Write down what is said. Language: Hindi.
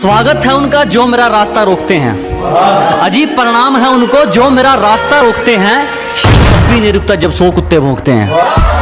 स्वागत है उनका जो मेरा रास्ता रोकते हैं। अजीब परिणाम है उनको जो मेरा रास्ता रोकते हैं। भी नहीं रुकता जब सो कुत्ते भोंकते हैं।